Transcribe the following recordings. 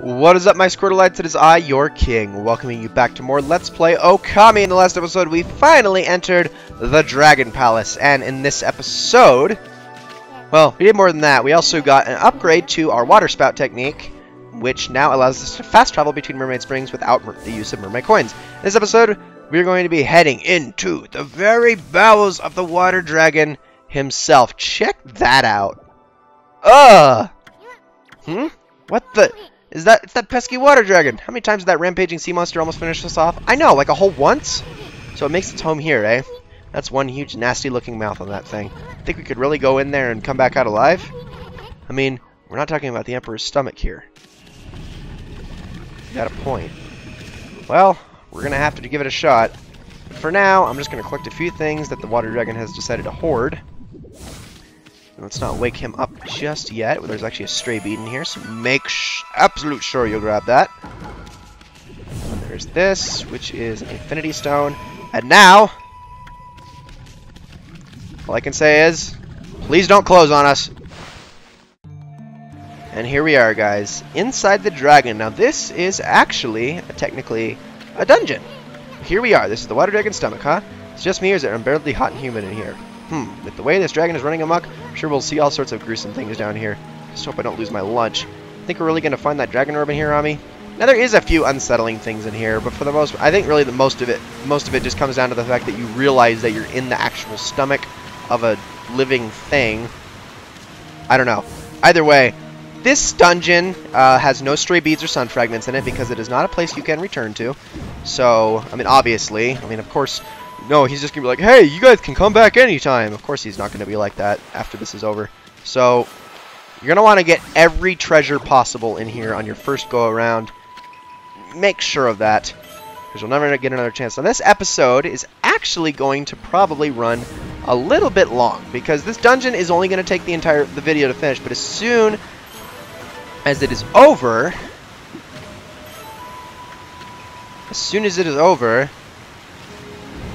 What is up, my Squirtleites? It is I, your king, welcoming you back to more Let's Play Okami. In the last episode, we finally entered the Dragon Palace, and in this episode, well, we did more than that. We also got an upgrade to our water spout technique, which now allows us to fast travel between Mermaid Springs without the use of mermaid coins. In this episode, we're going to be heading into the very bowels of the water dragon himself. Check that out. Ugh! Hmm? What the... Is that... It's that pesky water dragon. How many times did that rampaging sea monster almost finish us off? I know, like a whole once? So it makes its home here, eh? That's one huge nasty looking mouth on that thing. Think we could really go in there and come back out alive? I mean, we're not talking about the Emperor's stomach here. Got a point. Well, we're to have to give it a shot. For now, I'm just to collect a few things that the water dragon has decided to hoard. Let's not wake him up just yet. There's actually a stray bead in here, so make absolute sure you'll grab that. There's this, which is Infinity Stone. And now, all I can say is, please don't close on us. And here we are, guys, inside the dragon. Now, this is actually, technically, a dungeon. Here we are. This is the Water Dragon stomach, huh? It's just me, or is it unbearably hot and humid in here? Hmm, with the way this dragon is running amok, I'm sure we'll see all sorts of gruesome things down here. Just hope I don't lose my lunch. I think we're really going to find that dragon orb in here, Ammy? Now there is a few unsettling things in here, but for the most, I think really the most of it, most of it just comes down to the fact that you realize that you're in the actual stomach of a living thing. I don't know. Either way, this dungeon uh, has no stray beads or sun fragments in it because it is not a place you can return to. So, I mean, obviously, I mean, of course, no, he's just to be like, hey, you guys can come back anytime. Of course he's not to be like that after this is over. So, you're want to get every treasure possible in here on your first go around. Make sure of that, because you'll never get another chance. Now, this episode is actually going to probably run a little bit long, because this dungeon is only to take the entire the video to finish, but as soon as it is over, as soon as it is over,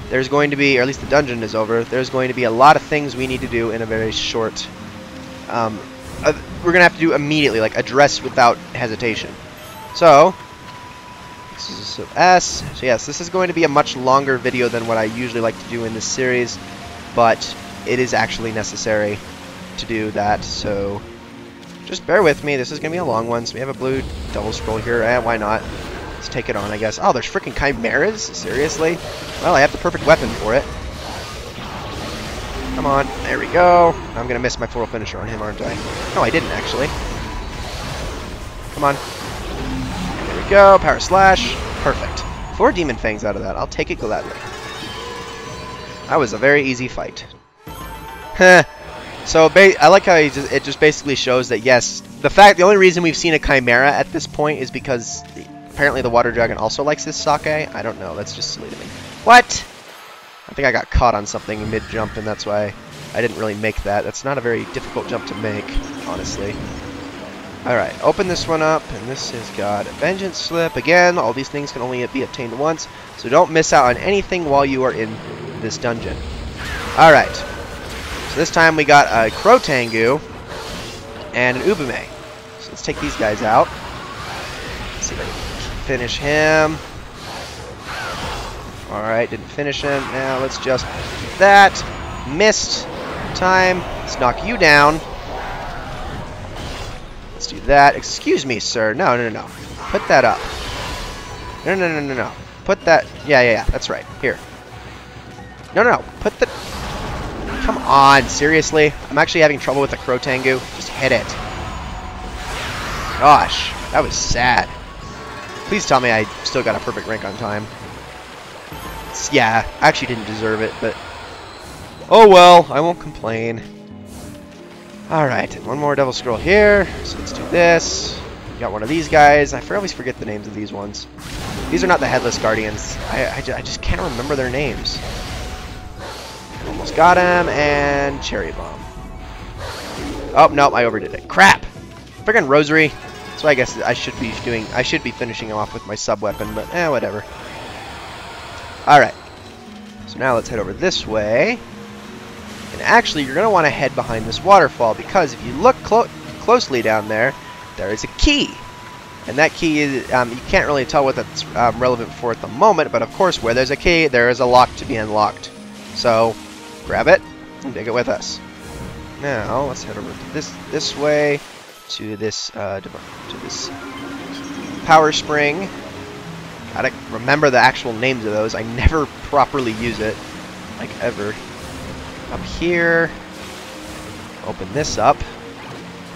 there's going to be, or at least the dungeon is over, there's going to be a lot of things we need to do in a very short, um, uh, we're going to have to do immediately, like address without hesitation. So, this is S, so yes, this is going to be a much longer video than what I usually like to do in this series, but it is actually necessary to do that, so just bear with me, this is going to be a long one, so we have a blue Devil Scroll here, eh, why not? Let's take it on, I guess. Oh, there's freaking chimeras? Seriously? Well, I have the perfect weapon for it. Come on. There we go. I'm going to miss my floral finisher on him, aren't I? No, I didn't, actually. Come on. There we go. Power slash. Perfect. Four demon fangs out of that. I'll take it gladly. That was a very easy fight. Heh. so I like how just, it just basically shows that yes, the fact the only reason we've seen a chimera at this point is because apparently the water dragon also likes this sake. I don't know. That's just silly to me. What? I think I got caught on something mid-jump, and that's why I didn't really make that. That's not a very difficult jump to make, honestly. Alright, open this one up, and this has got a Vengeance Slip. Again, all these things can only be obtained once, so don't miss out on anything while you are in this dungeon. Alright, so this time we got a Crow-Tengu and an Ubume. So let's take these guys out. Let's see if I can finish him. Alright, didn't finish him. Now let's just that. Missed time. Let's knock you down. Let's do that. Excuse me, sir. No, no, no, no. Put that up. No, no, no, no, no. Put that... Yeah, yeah, yeah. That's right. Here. No, no, no. Put the... Come on. Seriously? I'm actually having trouble with the Crow-Tengu. Just hit it. Gosh. That was sad. Please tell me I still got a perfect rank on time. It's, yeah, I actually didn't deserve it, but... Oh well, I won't complain. Alright, one more Devil Scroll here. So let's do this. Got one of these guys. I always forget the names of these ones. These are not the Headless Guardians. I, I, I just can't remember their names. Almost got him, and Cherry Bomb. Oh, no, I overdid it. Crap! Friggin' Rosary. So I guess I should be doing, I should be finishing him off with my sub weapon, but eh, whatever. Alright. So now let's head over this way. And actually, you're going to want to head behind this waterfall, because if you look clo closely down there, there is a key. And that key, is, um, you can't really tell what that's um, relevant for at the moment, but of course, where there's a key, there is a lock to be unlocked. So, grab it and take it with us. Now, let's head over this this way, to this uh, to this power spring. Gotta remember the actual names of those. I never properly use it, like ever. Up here, open this up.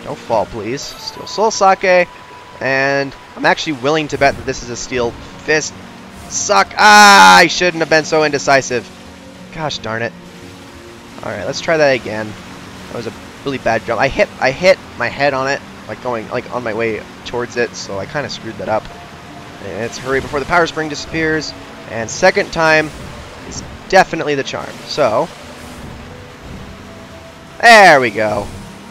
Don't fall, please. Steel Soul Sake. And I'm actually willing to bet that this is a Steel Fist. Suck. Ah, I shouldn't have been so indecisive. Gosh darn it. Alright, let's try that again. That was a really bad jump. I hit I hit my head on it, like going like on my way towards it, so I kind of screwed that up. And let's hurry before the power spring disappears. And second time is definitely the charm. So, there we go.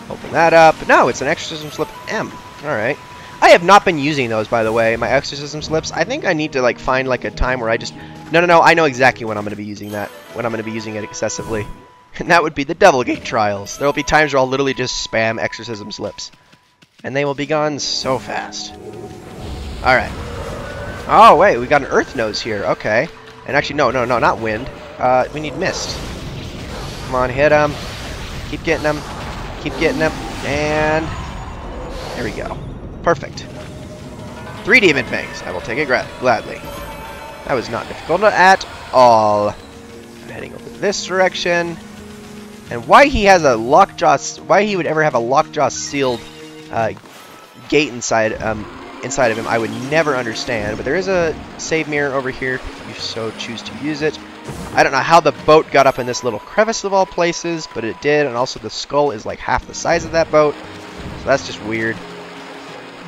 Open that up. No, it's an exorcism slip M. Alright. I have not been using those, by the way, my exorcism slips. I think I need to like find like a time where I just... No, no, no, I know exactly when I'm going to be using that. When I'm going to be using it excessively. And that would be the Devilgate trials. There will be times where I'll literally just spam exorcism slips. And they will be gone so fast. Alright. Oh, wait, we got an earth nose here. Okay. And actually, no, no, no, not wind. Uh, we need mist. Come on, hit him. Keep getting them. Keep getting them. And there we go. Perfect. Three demon fangs. I will take it gladly. That was not difficult at all. I'm heading over this direction. And why he has a lockjaw, why he would ever have a lockjaw sealed uh, gate inside um, inside of him, I would never understand. But there is a save mirror over here if you so choose to use it. I don't know how the boat got up in this little crevice of all places, but it did, and also the skull is like half the size of that boat, so that's just weird.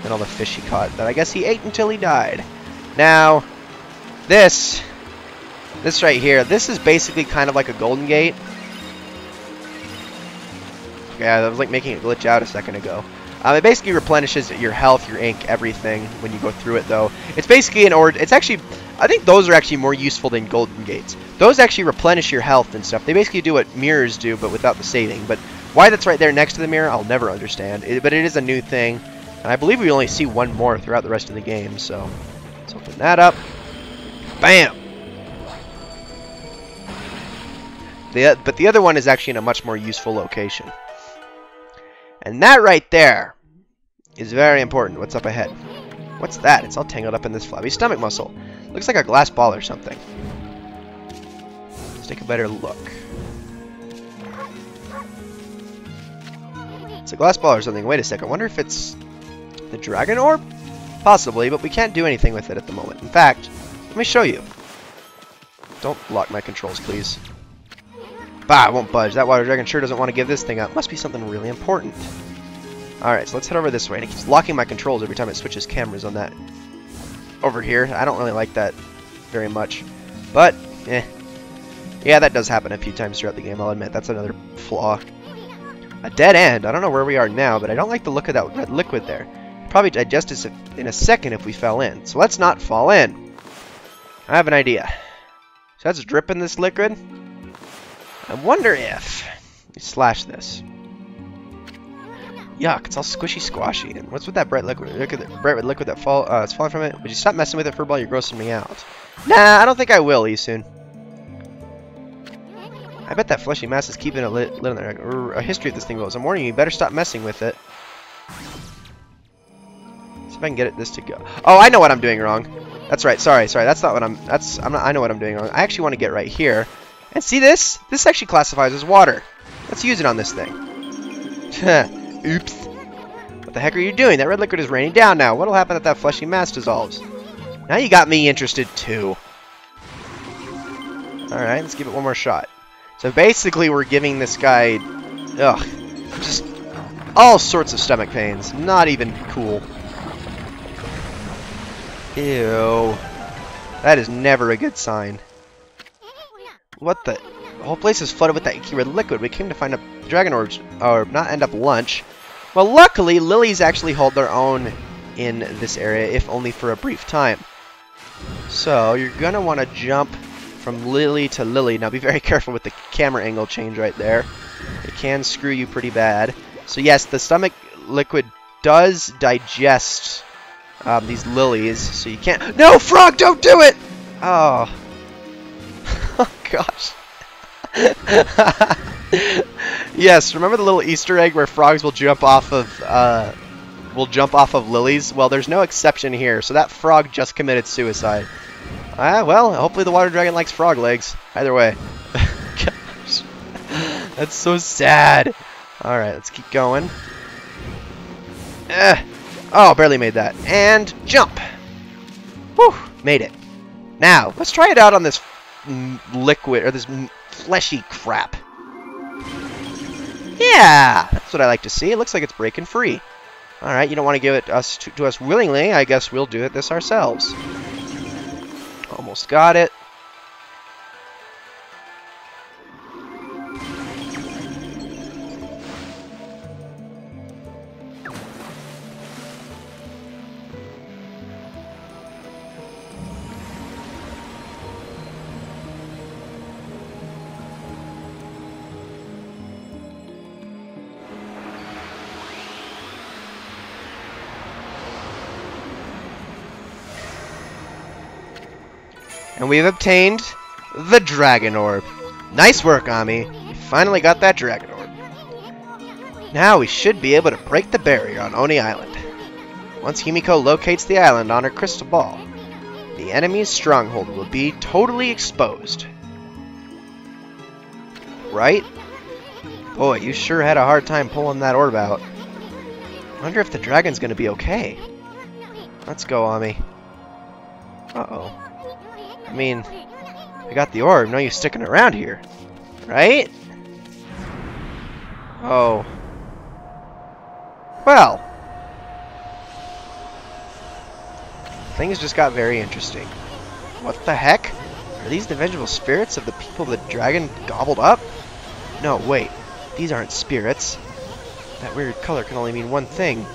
And all the fish he caught that I guess he ate until he died. Now, this, this right here, this is basically kind of like a golden gate. Yeah, that was like making it glitch out a second ago. Um, it basically replenishes your health, your ink, everything when you go through it, though. It's basically an order. It's actually, I think those are actually more useful than golden gates. Those actually replenish your health and stuff. They basically do what mirrors do, but without the saving. But why that's right there next to the mirror, I'll never understand. It, but it is a new thing, and I believe we only see one more throughout the rest of the game. So let's open that up. Bam. The, but the other one is actually in a much more useful location. And that right there is very important. What's up ahead? What's that? It's all tangled up in this flabby stomach muscle. Looks like a glass ball or something. Let's take a better look. It's a glass ball or something. Wait a second. I wonder if it's the dragon orb? Possibly, but we can't do anything with it at the moment. In fact, let me show you. Don't lock my controls, please. Bah, I won't budge. That water dragon sure doesn't want to give this thing up. Must be something really important. Alright, so let's head over this way. And it keeps locking my controls every time it switches cameras on that. Over here. I don't really like that very much. But, eh. Yeah, that does happen a few times throughout the game, I'll admit. That's another flaw. A dead end. I don't know where we are now, but I don't like the look of that red liquid there. Probably digest us in a second if we fell in. So let's not fall in. I have an idea. So that's dripping this liquid. I wonder if slash this. Yuck, it's all squishy squashy. And what's with that bright liquid? Look at the bright red liquid that fall uh, it's falling from it. Would you stop messing with it, Furball? You're grossing me out. Nah, I don't think I will, Issun. I bet that fleshy mass is keeping it lit, lit in there. A history of this thing goes. I'm warning you, you better stop messing with it. See if I can get it this to go. Oh, I know what I'm doing wrong. That's right. Sorry, sorry. That's not what I'm. That's I'm not. I know what I'm doing wrong. I actually want to get right here. And see this? This actually classifies as water. Let's use it on this thing. Oops. What the heck are you doing? That red liquid is raining down now. What'll happen if that fleshy mass dissolves? Now you got me interested too. Alright, let's give it one more shot. So basically we're giving this guy, ugh, just all sorts of stomach pains. Not even cool. Ew. That is never a good sign. What the? The whole place is flooded with that icky red liquid. We came to find a dragon orbs, or not end up lunch. Well, luckily, lilies actually hold their own in this area, if only for a brief time. So, you're going to want to jump from lily to lily. Now, be very careful with the camera angle change right there. It can screw you pretty bad. So, yes, the stomach liquid does digest um, these lilies, so you can't. No, frog, don't do it! Oh gosh. yes, remember the little Easter egg where frogs will jump off of uh, will jump off of lilies? Well, there's no exception here, so that frog just committed suicide. Ah, well, hopefully the water dragon likes frog legs. Either way. Gosh. That's so sad. Alright, let's keep going. Eh. Oh, barely made that. And jump. Whew, made it. Now, let's try it out on this liquid, or this fleshy crap. Yeah, that's what I like to see. It looks like it's breaking free. Alright, you don't want to give it us to, to us willingly. I guess we'll do it this ourselves. Almost got it. And we've obtained the Dragon Orb. Nice work, Ammy. You finally got that Dragon Orb. Now we should be able to break the barrier on Oni Island. Once Himiko locates the island on her crystal ball, the enemy's stronghold will be totally exposed. Right? Boy, you sure had a hard time pulling that orb out. Wonder if the dragon's gonna be okay. Let's go, Ammy. Uh-oh. I mean, I got the orb, no use sticking around here. Right? Oh. Well. Things just got very interesting. What the heck? Are these the vengeful spirits of the people the dragon gobbled up? No, wait. These aren't spirits. That weird color can only mean one thing.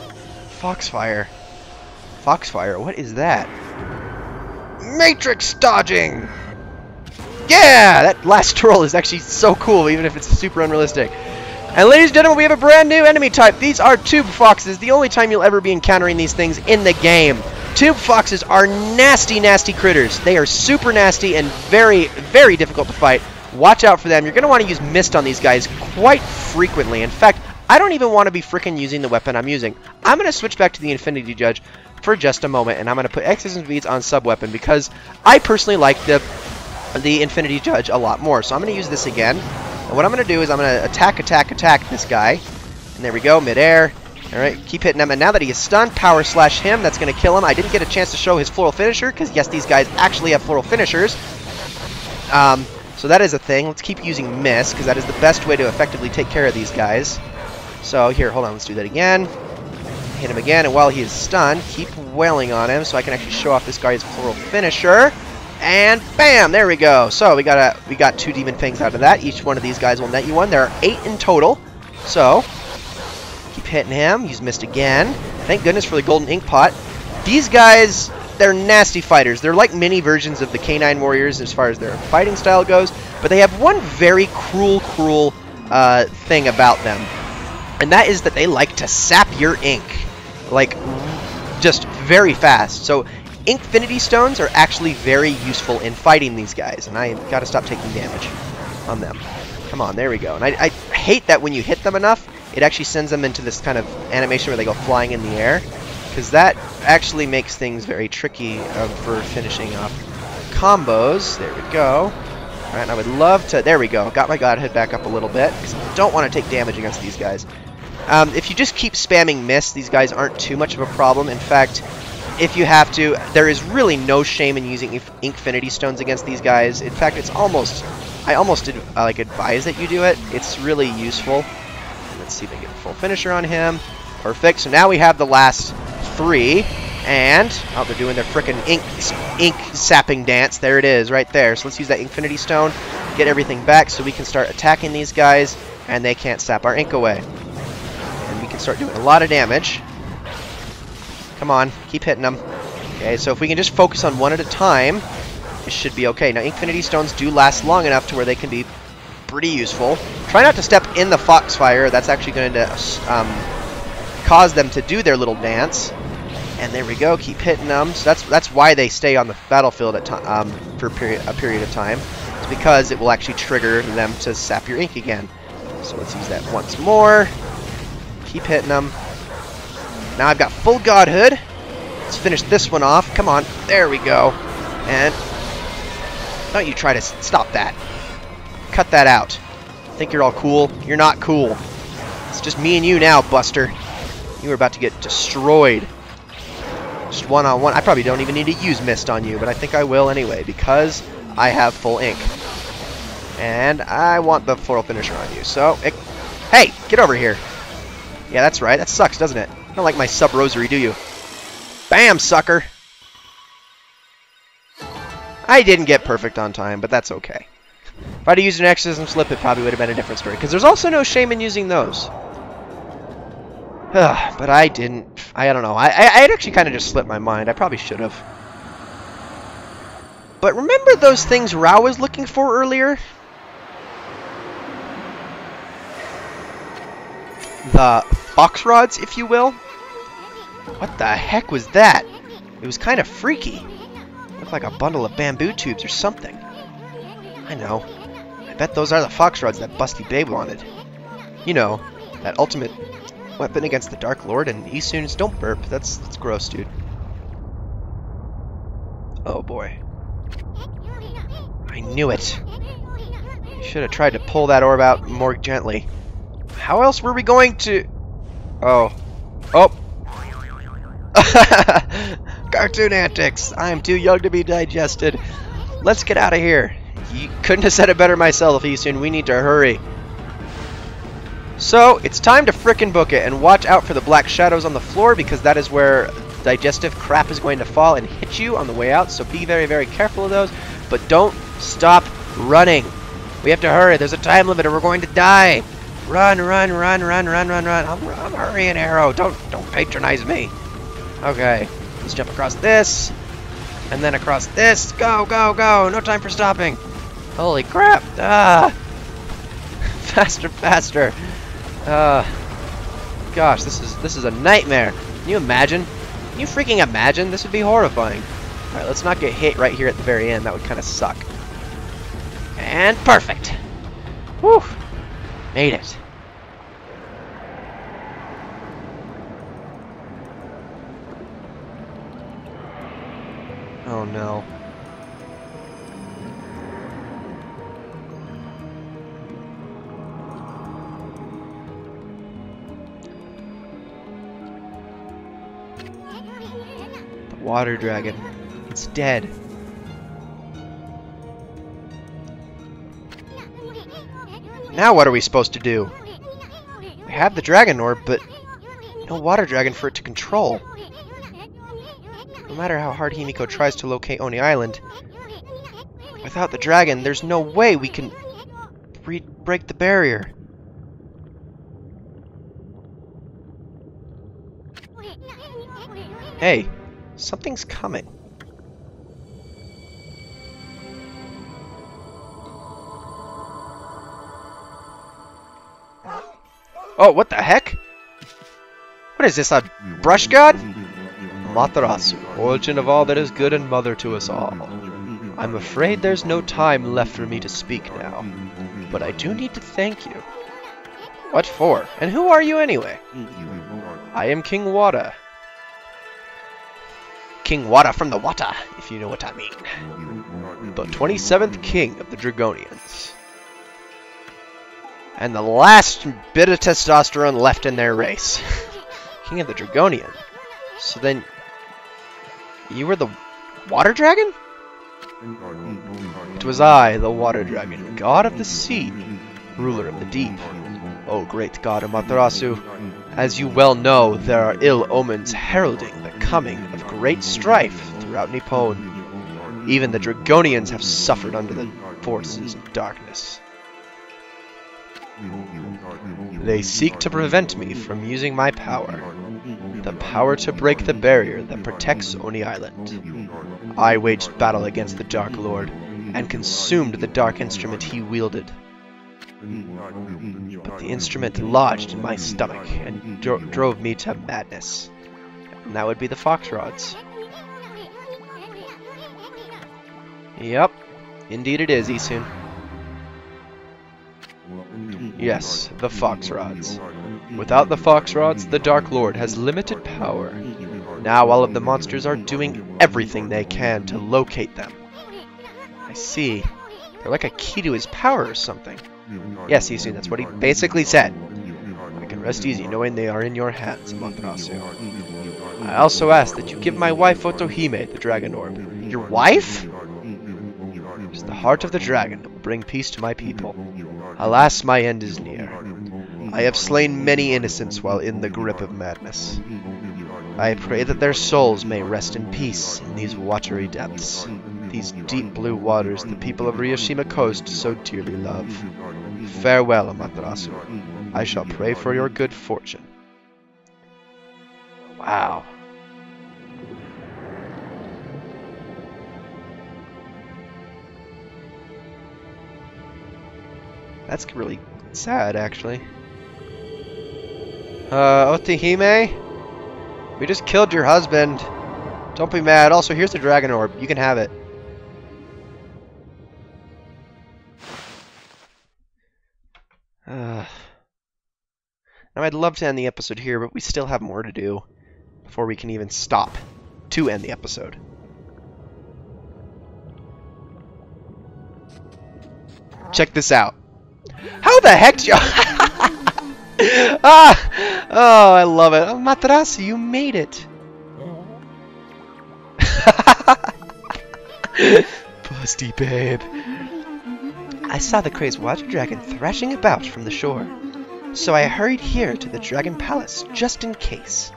Foxfire. Foxfire, what is that? Matrix dodging! Yeah! That last twirl is actually so cool, even if it's super unrealistic. And ladies and gentlemen, we have a brand new enemy type. These are tube foxes, the only time you'll ever be encountering these things in the game. Tube foxes are nasty, nasty critters. They are super nasty and very, very difficult to fight. Watch out for them. You're going to want to use Mist on these guys quite frequently. In fact, I don't even want to be freaking using the weapon I'm using. I'm going to switch back to the Infinity Judge for just a moment, and I'm going to put X's and V's on sub-weapon because I personally like the the Infinity Judge a lot more. So I'm going to use this again. And what I'm going to do is I'm going to attack, attack, attack this guy. And there we go, midair. Alright, keep hitting him. And now that he is stunned, power slash him. That's going to kill him. I didn't get a chance to show his floral finisher because, yes, these guys actually have floral finishers. Um, so that is a thing. Let's keep using Mist because that is the best way to effectively take care of these guys. So here, hold on. Let's do that again hit him again, and while he is stunned, keep wailing on him so I can actually show off this guy's floral finisher. And bam, there we go. So we got a we got two demon fangs out of that. Each one of these guys will net you one. There are eight in total. So keep hitting him. He's missed again. Thank goodness for the golden ink pot. These guys, they're nasty fighters. They're like mini versions of the Canine Warriors as far as their fighting style goes. But they have one very cruel, cruel uh, thing about them. And that is that they like to sap your ink like just very fast. So Infinity Stones are actually very useful in fighting these guys, and I got to stop taking damage on them. Come on, there we go. And I, I hate that when you hit them enough, it actually sends them into this kind of animation where they go flying in the air, because that actually makes things very tricky uh, for finishing off combos. There we go. Alright, I would love to... There we go. Got my godhood back up a little bit, because I don't want to take damage against these guys. Um, if you just keep spamming Mist, these guys aren't too much of a problem. In fact, if you have to, there is really no shame in using Infinity Stones against these guys. In fact, it's almost, I almost did, uh, like advise that you do it. It's really useful. Let's see if I get a full finisher on him. Perfect. So now we have the last three. And, oh, they're doing their freaking ink, ink sapping dance. There it is, right there. So let's use that Infinity Stone, get everything back so we can start attacking these guys, and they can't sap our ink away start doing a lot of damage. Come on, keep hitting them. Okay, so if we can just focus on one at a time, it should be okay. Now, Infinity Stones do last long enough to where they can be pretty useful. Try not to step in the Foxfire. That's actually going to um, cause them to do their little dance. And there we go. Keep hitting them. So that's that's why they stay on the battlefield at um, for a period, a period of time. It's because it will actually trigger them to sap your ink again. So let's use that once more. Keep hitting them. Now I've got full godhood. Let's finish this one off. Come on. There we go. And don't you try to stop that. Cut that out. Think you're all cool? You're not cool. It's just me and you now, Buster. You are about to get destroyed. Just one-on-one. -on -one. I probably don't even need to use Mist on you, but I think I will anyway, because I have full ink. And I want the floral finisher on you. So, it, hey, get over here. Yeah, that's right. That sucks, doesn't it? You don't like my sub-rosary, do you? Bam, sucker! I didn't get perfect on time, but that's okay. If I'd have used an exorcism slip, it probably would have been a different story. Because there's also no shame in using those. but I didn't. I, don't know. I, I, I actually kind of just slipped my mind. I probably should have. But remember those things Rao was looking for earlier? The fox rods, if you will? What the heck was that? It was kind of freaky. Looked like a bundle of bamboo tubes or something. I know. I bet those are the fox rods that Busty Babe wanted. You know, that ultimate weapon against the Dark Lord and Esoons. Don't burp. That's, that's gross, dude. Oh boy. I knew it. Should have tried to pull that orb out more gently. How else were we going to... Oh. Oh! Cartoon antics! I'm too young to be digested. Let's get out of here. You couldn't have said it better myself, Issun. We need to hurry. So, it's time to frickin' book it, and watch out for the black shadows on the floor, because that is where digestive crap is going to fall and hit you on the way out, so be very, very careful of those, but don't stop running. We have to hurry. There's a time limit or we're going to die. Run, run, run, run, run, run, run. I'm, I'm hurrying, Arrow. Don't, don't patronize me. Okay, let's jump across this, and then across this. Go, go, go. No time for stopping. Holy crap. Ah. faster, faster. Uh, gosh, this is this is a nightmare. Can you imagine? Can you freaking imagine? This would be horrifying. Alright, let's not get hit right here at the very end. That would kind of suck. And perfect. Whew. Made it. Oh no. The water dragon. It's dead. Now what are we supposed to do? We have the dragon orb, but no water dragon for it to control. No matter how hard Himiko tries to locate Oni Island, without the dragon, there's no way we can break the barrier. Hey, something's coming. Oh, what the heck? What is this, a brush god? Amaterasu, origin of all that is good and mother to us all. I'm afraid there's no time left for me to speak now, but I do need to thank you. What for? And who are you anyway? I am King Wada. King Wada from the Wata, if you know what I mean. The 27th King of the Dragonians and the last bit of testosterone left in their race. King of the Dragonian. So then, you were the water dragon? It was I, the water dragon, god of the sea, ruler of the deep. O great god Amaterasu, as you well know, there are ill omens heralding the coming of great strife throughout Nippon. Even the Dragonians have suffered under the forces of darkness. They seek to prevent me from using my power. The power to break the barrier that protects Oni Island. I waged battle against the Dark Lord, and consumed the dark instrument he wielded. But the instrument lodged in my stomach and dro drove me to madness. And that would be the fox rods. Yep. Indeed it is, Issun. Yes, the fox rods. Without the fox rods, the Dark Lord has limited power. Now all of the monsters are doing everything they can to locate them. I see. They're like a key to his power or something. Yes, Issun, that's what he basically said. I can rest easy knowing they are in your hands, Amaterasu. I also ask that you give my wife Otohime the Dragon Orb. Your wife? It is the heart of the dragon that will bring peace to my people. Alas, my end is near. I have slain many innocents while in the grip of madness. I pray that their souls may rest in peace in these watery depths, these deep blue waters the people of Ryoshima Coast so dearly love. Farewell, Amaterasu. I shall pray for your good fortune. Wow. That's really sad, actually. Uh, Otohime? We just killed your husband. Don't be mad. Also, here's the dragon orb. You can have it. Uh, now, I'd love to end the episode here, but we still have more to do before we can even stop to end the episode. Check this out. How the heck do you... ah! Oh, I love it. Oh, you made it. Busty babe. I saw the crazed water dragon thrashing about from the shore, so I hurried here to the dragon palace just in case.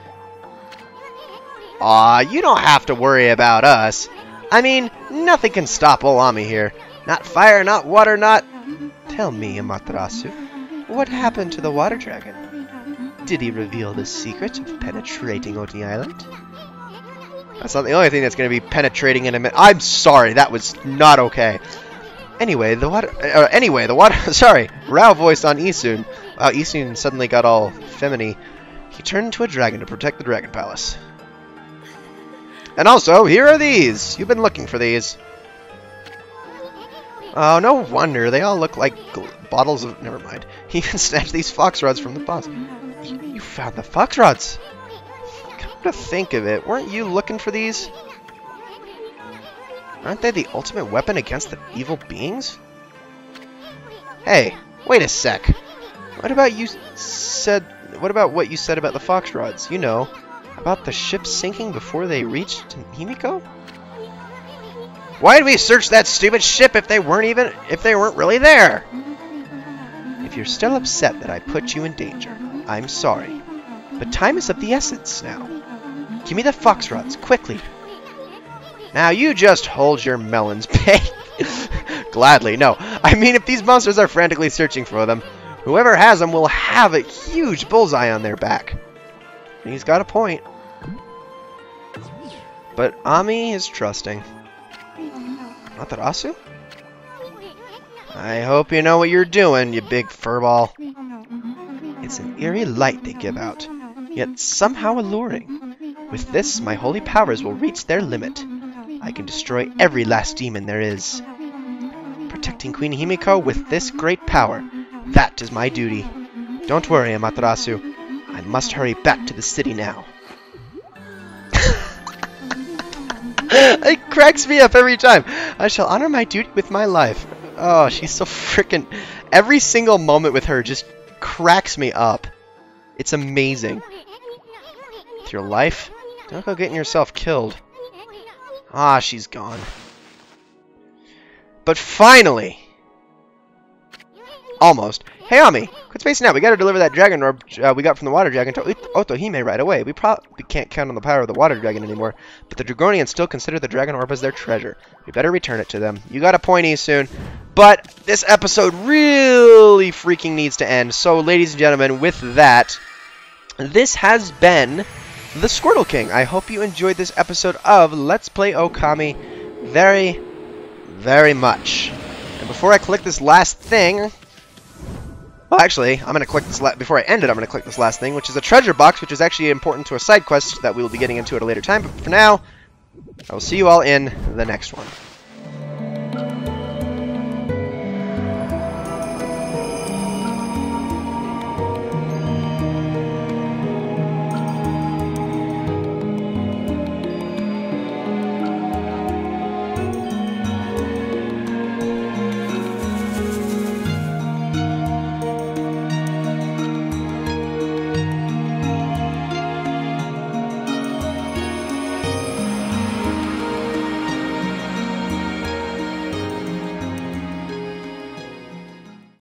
Aw, you don't have to worry about us. I mean, nothing can stop Olami here. Not fire, not water, not... Tell me, Amaterasu, what happened to the water dragon? Did he reveal the secret of penetrating Oni Island? That's not the only thing that's going to be penetrating in a minute. I'm sorry, that was not okay. Anyway, the water. Uh, anyway, the water. sorry, Rao voiced on Issun. Wow, Issun suddenly got all feminine. He turned into a dragon to protect the Dragon Palace. And also, here are these. You've been looking for these. Oh, no wonder. They all look like bottles of... Never mind. He even snatched these fox rods from the boss. You, you found the fox rods. Come to think of it, weren't you looking for these? Aren't they the ultimate weapon against the evil beings? Hey, wait a sec. What about you said... What about what you said about the fox rods? You know, about the ship sinking before they reached Himiko? Why did we search that stupid ship if they weren't even... if they weren't really there? If you're still upset that I put you in danger, I'm sorry. But time is of the essence now. Give me the fox rods, quickly. Now you just hold your melons, Pay. Gladly, no. I mean, if these monsters are frantically searching for them, whoever has them will have a huge bullseye on their back. He's got a point. But Ammy is trusting. Amaterasu? I hope you know what you're doing, you big furball. It's an eerie light they give out, yet somehow alluring. With this, my holy powers will reach their limit. I can destroy every last demon there is. Protecting Queen Himiko with this great power, that is my duty. Don't worry, Amaterasu. I must hurry back to the city now. it cracks me up every time. I shall honor my duty with my life. Oh, she's so freaking... Every single moment with her just cracks me up. It's amazing. With your life, don't go getting yourself killed. Ah, she's gone. But finally! Almost. Hey, Ammy, quit spacing out. We gotta deliver that dragon orb uh, we got from the water dragon to Otohime right away. We probably can't count on the power of the water dragon anymore, but the Dragonians still consider the dragon orb as their treasure. We better return it to them. You got a pointy soon. But this episode really freaking needs to end. So, ladies and gentlemen, with that, this has been the Squirtle King. I hope you enjoyed this episode of Let's Play Okami very, very much. And before I click this last thing, Well, actually, I'm going to click this before I end it. I'm going to click this last thing, which is a treasure box, which is actually important to a side quest that we will be getting into at a later time. But for now, I will see you all in the next one.